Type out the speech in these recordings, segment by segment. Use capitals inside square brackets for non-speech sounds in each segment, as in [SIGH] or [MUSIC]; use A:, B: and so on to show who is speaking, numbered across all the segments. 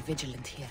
A: vigilant here.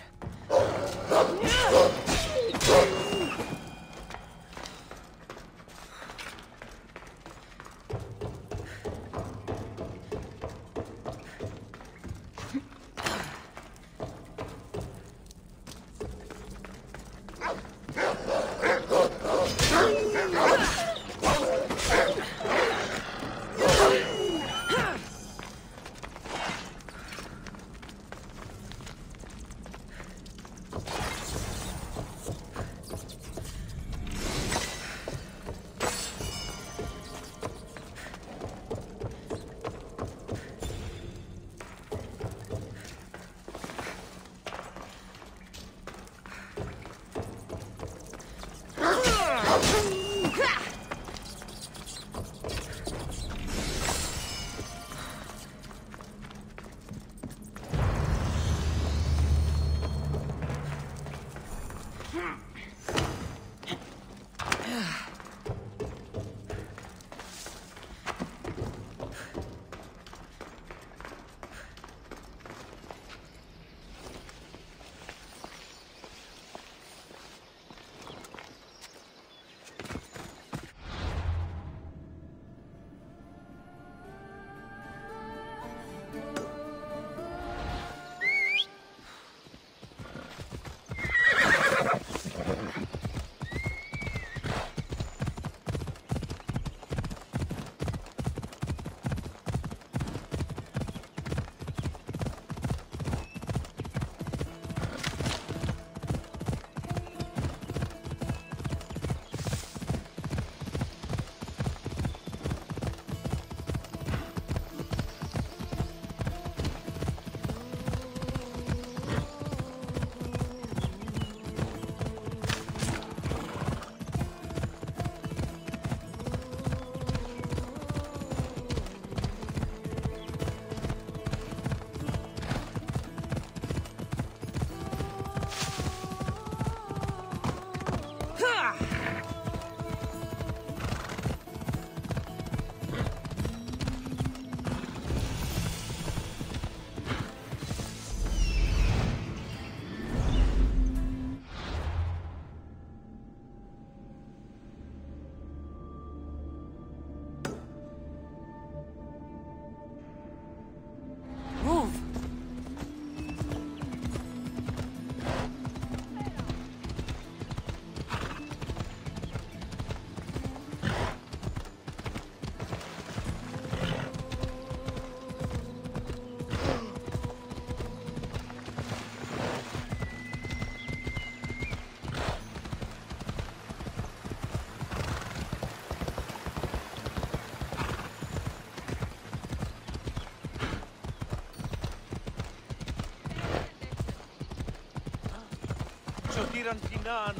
B: none.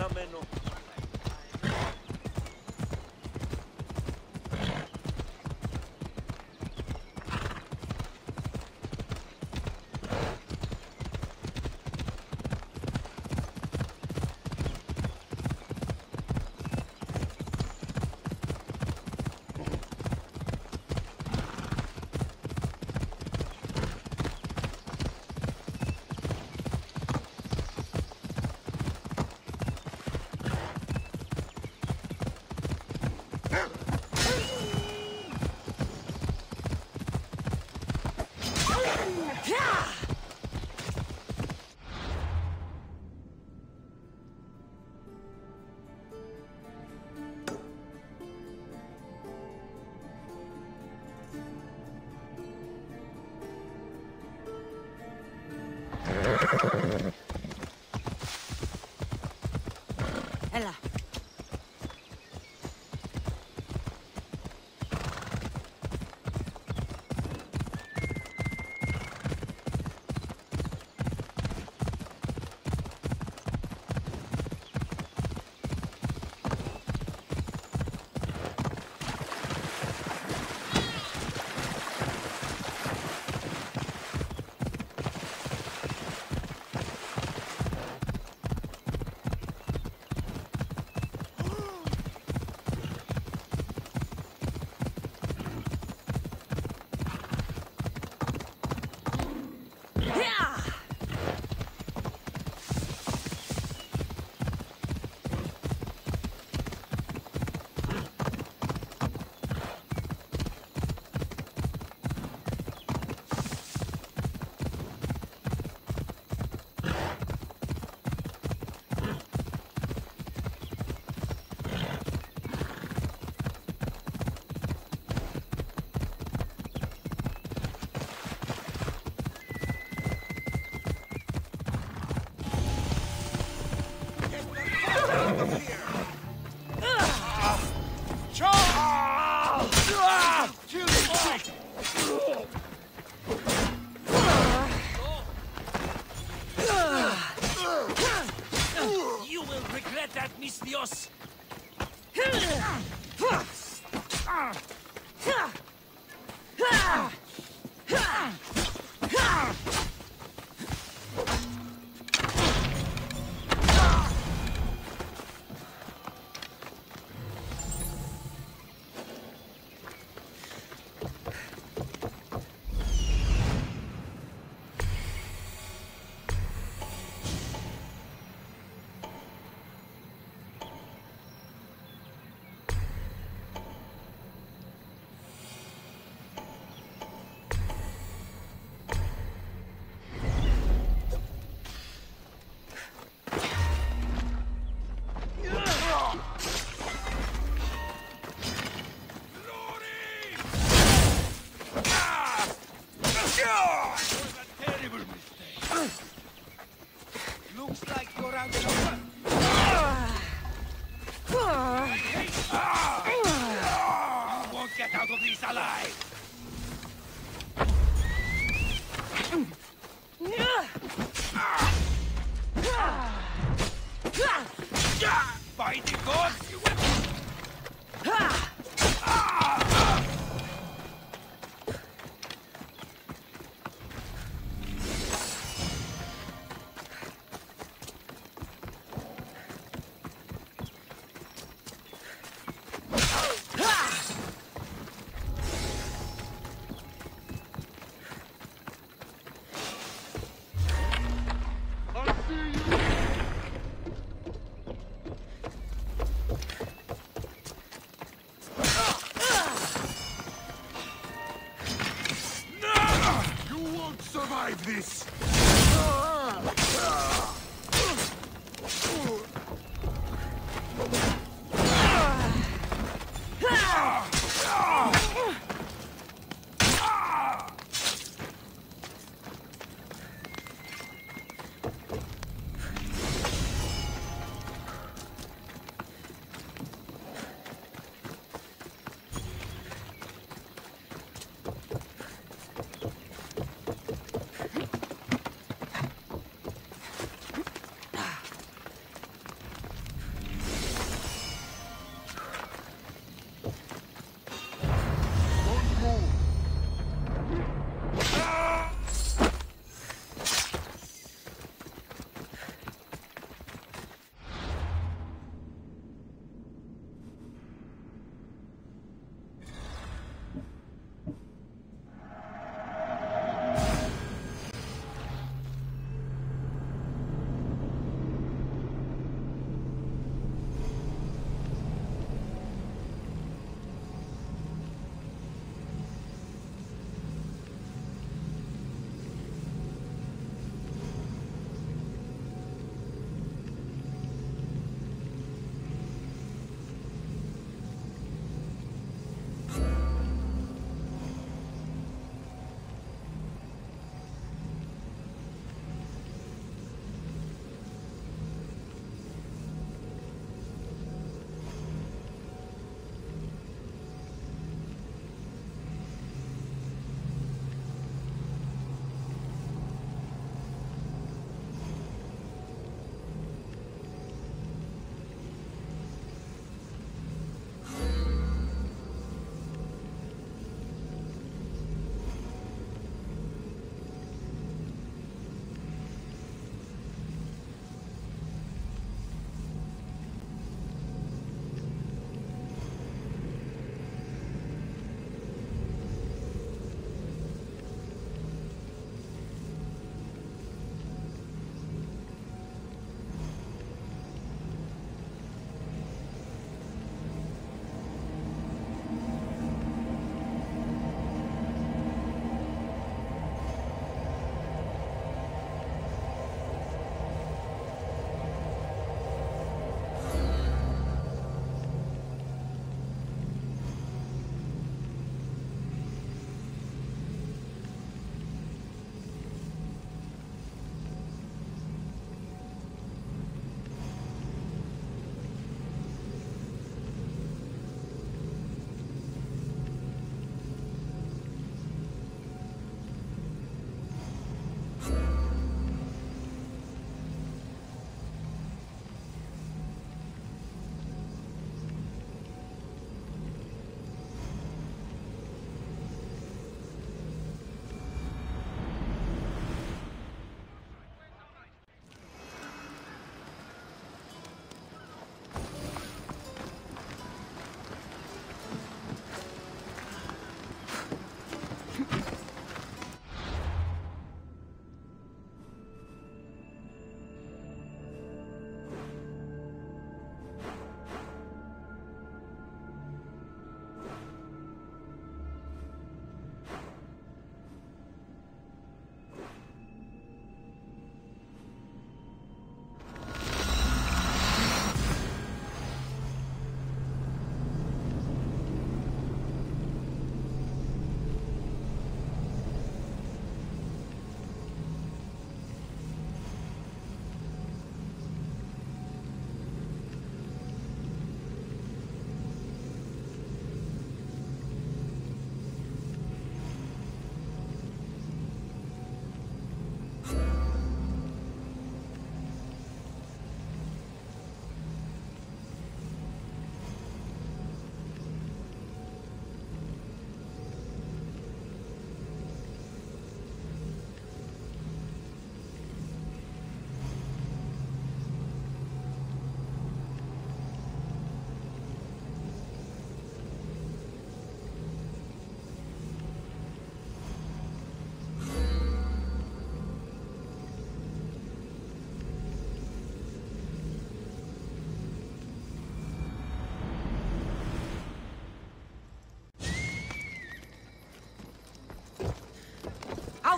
B: This!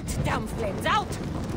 A: Out, damn flames, out!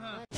C: Yeah.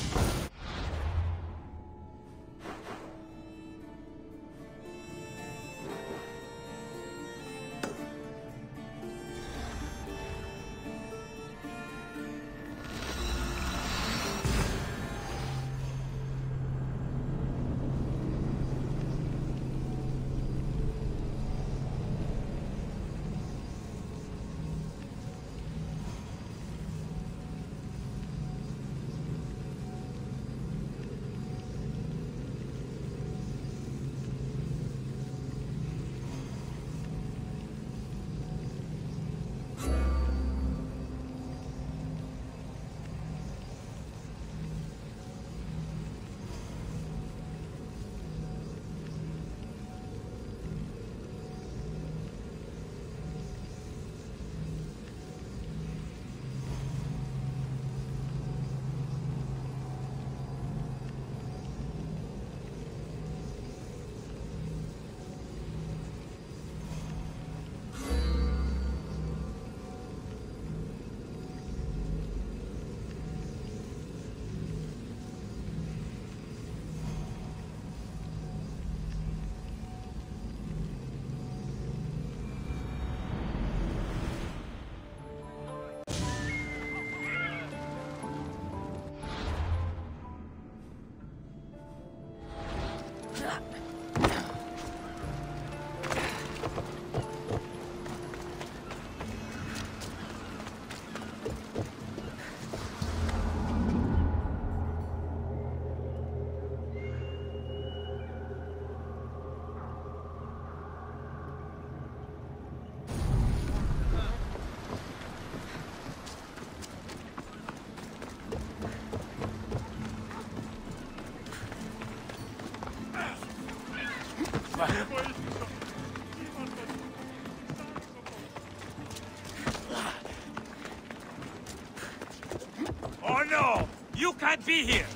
C: Be here!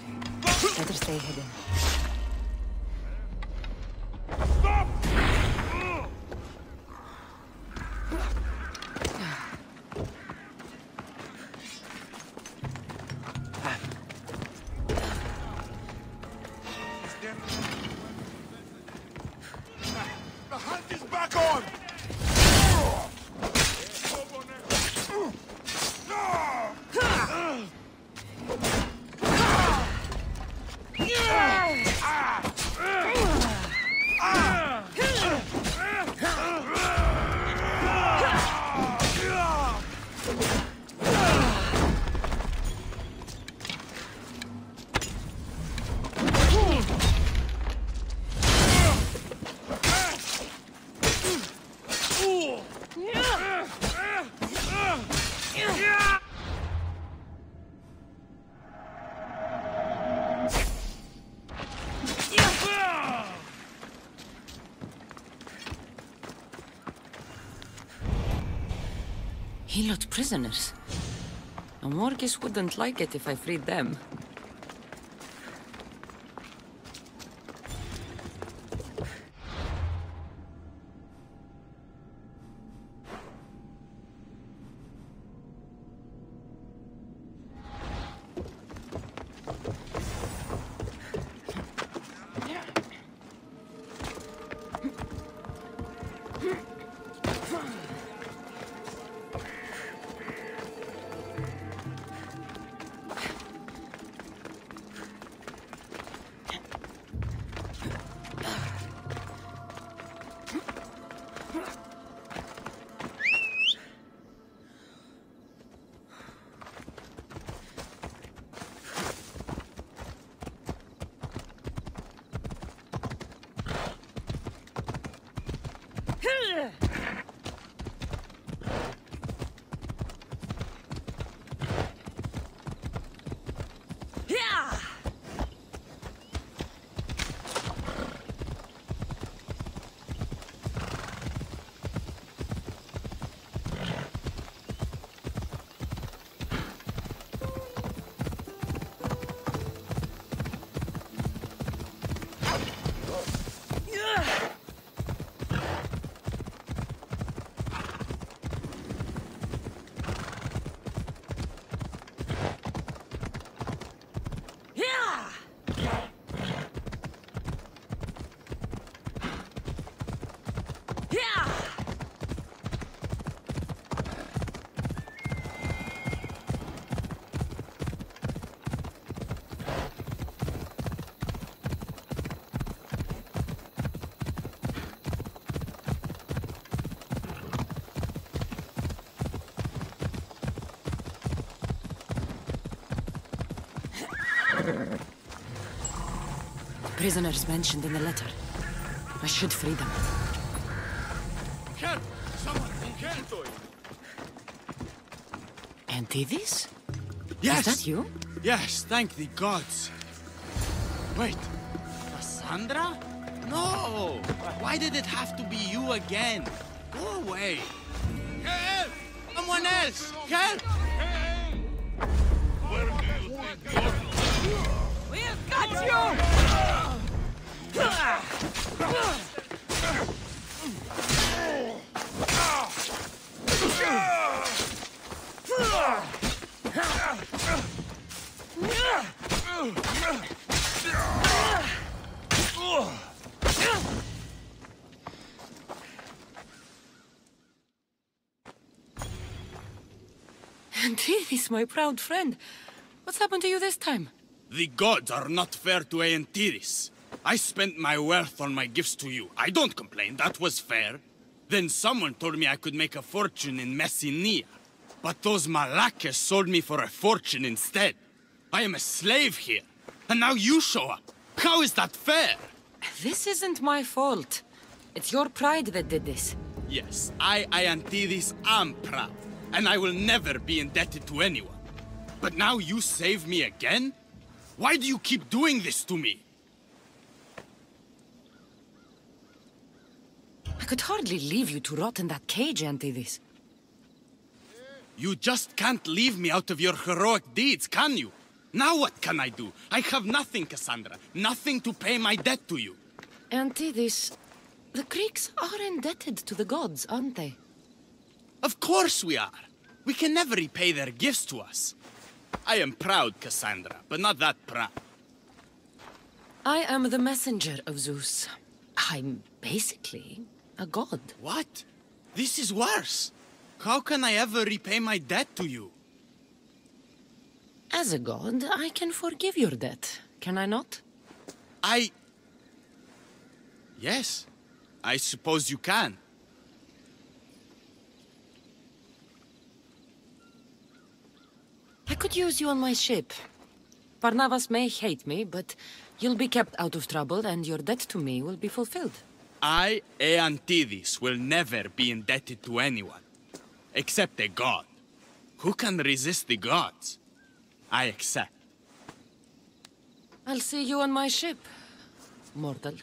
A: Better stay hidden. Prisoners. And Morgis wouldn't like it if I freed them. Prisoners mentioned in the letter. I should free them.
B: Help! Someone, help!
A: Aeantides?
D: Yes!
A: Is that you?
D: Yes, thank the gods. Wait, Kassandra? No! Why did it have to be you again? Go away. Help! Someone else! Help!
C: We've got you! [LAUGHS]
A: Aeantides, my proud friend. What's happened to you this time?
D: The gods are not fair to Aeantides. I spent my wealth on my gifts to you. I don't complain, that was fair. Then someone told me I could make a fortune in Messenia. But those Malakas sold me for a fortune instead. I am a slave here. And now you show up. How is that fair?
A: This isn't my fault. It's your pride that did this.
D: Yes, I, Aeantides, am proud. And I will never be indebted to anyone. But now you save me again? Why do you keep doing this to me?
A: Could hardly leave you to rot in that cage, Aeantides.
D: You just can't leave me out of your heroic deeds, can you? Now what can I do? I have nothing, Kassandra. Nothing to pay my debt to you.
A: Aeantides, the Greeks are indebted to the gods, aren't they?
D: Of course we are. We can never repay their gifts to us. I am proud, Kassandra, but not that proud.
A: I am the messenger of Zeus. I'm basically a god.
D: What? This is worse. How can I ever repay my debt to you?
A: As a god, I can forgive your debt, can I not?
D: I... Yes. I suppose you can.
A: I could use you on my ship. Barnabas may hate me, but you'll be kept out of trouble and your debt to me will be fulfilled.
D: I, Aeantides, will never be indebted to anyone. Except a god. Who can resist the gods? I accept.
A: I'll see you on my ship, mortal.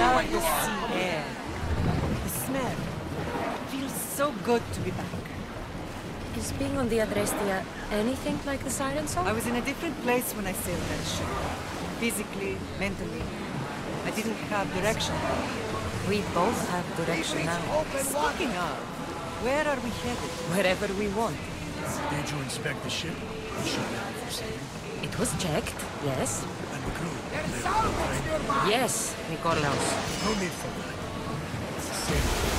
E: Love the sea air. The smell. Feels so good to be back.
F: Is being on the Adrestia anything like the Siren Song?
E: I was in a different place when I sailed that ship. Physically, mentally. I didn't have direction.
F: We both have direction now.
E: Speaking of, where are we headed?
F: Wherever we want.
B: Did you inspect the ship? You shut down for sailing.
F: It was checked, yes.
B: And the crew?
F: Yes, Nikolaos.
B: No need for that. It's the same as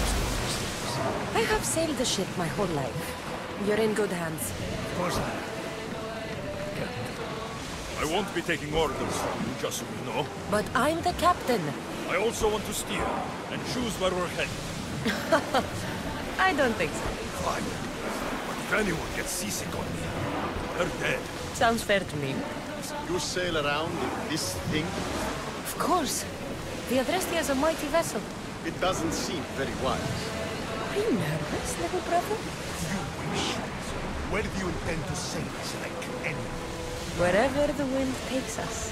F: I have sailed the ship my whole life. You're in good hands.
B: Of course I have.
G: I won't be taking orders from you, just so you know.
F: But I'm the captain.
G: I also want to steer and choose where we're headed. [LAUGHS]
F: I don't think so.
G: Fine. But if anyone gets seasick on me, they're dead.
F: Sounds fair to me.
H: You sail around in this thing?
F: Of course. The Adrestia is a mighty vessel.
H: It doesn't seem very wise.
F: Are you nervous, little brother? You wish.
B: Where do you intend to sail, Snake? Anyway.
F: Wherever the wind takes us.